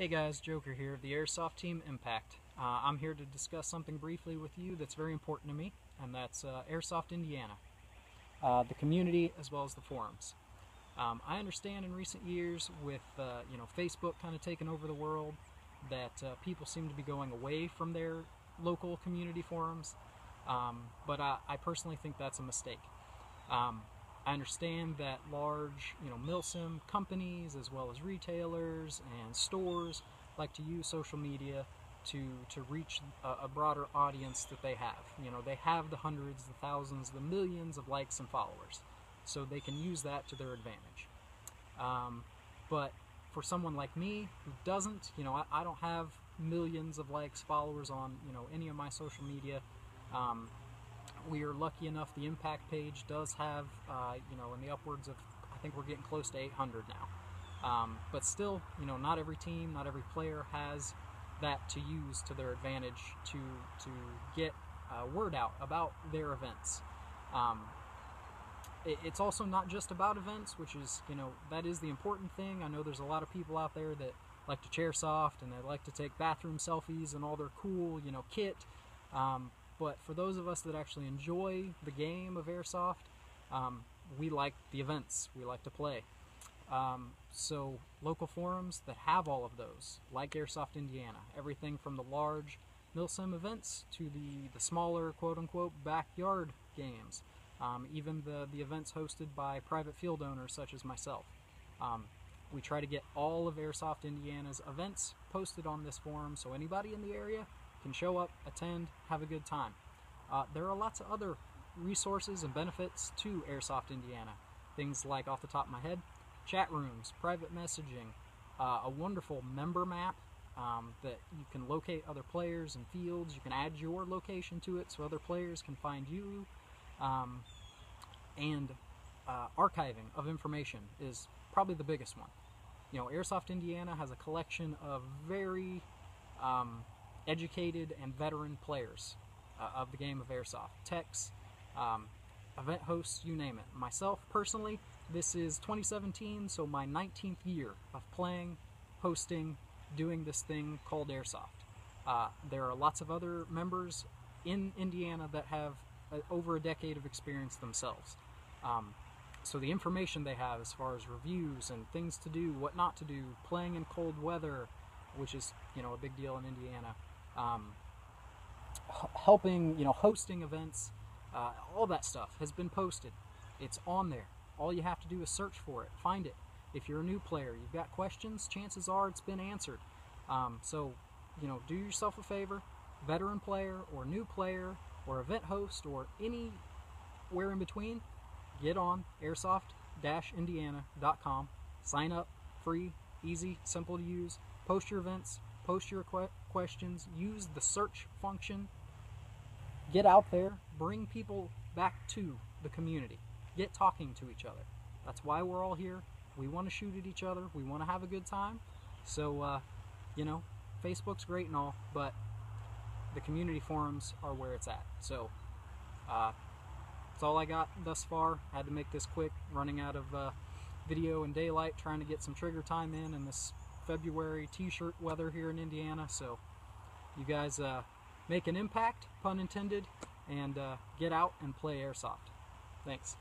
Hey guys, Joker here of the Airsoft Team Impact. Uh, I'm here to discuss something briefly with you that's very important to me, and that's uh, Airsoft Indiana, uh, the community as well as the forums. Um, I understand in recent years, with uh, you know Facebook kind of taking over the world, that uh, people seem to be going away from their local community forums, um, but I, I, personally think that's a mistake. Um, I understand that large, you know, milsim companies as well as retailers and stores like to use social media to to reach a, a, broader audience that they have. You know, they have the hundreds, the thousands, the millions of likes and followers, so they can use that to their advantage. Um, but for someone like me who doesn't, you know, I, I, don't have millions of likes, followers on you know any of my social media. Um, we are lucky enough the impact page does have uh, you know in the upwards of I think we're getting close to 800 now. Um, but still you know not every team not every player has that to use to their advantage to to get uh, word out about their events. Um, it, it's also not just about events which is you know that is the important thing. I know there's a lot of people out there that like to chair soft and they like to take bathroom selfies and all their cool you know kit. Um, but for those of us that actually enjoy the game of airsoft, um, we like the events, we like to play. Um, so local forums that have all of those, like Airsoft Indiana, everything from the large milsim events to the, the smaller quote-unquote backyard games, um, even the, the events hosted by private field owners such as myself. Um, we try to get all of Airsoft Indiana's events posted on this forum so anybody in the area can show up, attend, have a good time. Uh, there are lots of other resources and benefits to Airsoft Indiana. Things like, off the top of my head, chat rooms, private messaging, uh, a wonderful member map um, that you can locate other players and fields. You can add your location to it so other players can find you. Um, and uh, archiving of information is probably the biggest one. You know, Airsoft Indiana has a collection of very um, educated and veteran players uh, of the game of airsoft. Techs, um, event hosts, you name it. Myself, personally, this is 2017, so my 19th year of playing, hosting, doing this thing called airsoft. Uh, there are lots of other members in Indiana that have uh, over a decade of experience themselves. Um, so the information they have as far as reviews and things to do, what not to do, playing in cold weather, which is you know a big deal in Indiana, um, helping, you know, hosting events, uh, all that stuff has been posted. It's on there. All you have to do is search for it, find it. If you're a new player, you've got questions, chances are it's been answered. Um, so, you know, do yourself a favor, veteran player or new player or event host or anywhere in between, get on airsoft-indiana.com, sign up, free, easy, simple to use, post your events, post your que questions, use the search function, get out there, bring people back to the community, get talking to each other. That's why we're all here. We want to shoot at each other, we want to have a good time. So, uh, you know, Facebook's great and all, but the community forums are where it's at. So, uh, that's all I got thus far. I had to make this quick, running out of uh, video and daylight, trying to get some trigger time in and this February t-shirt weather here in Indiana. So you guys uh, make an impact, pun intended, and uh, get out and play airsoft. Thanks.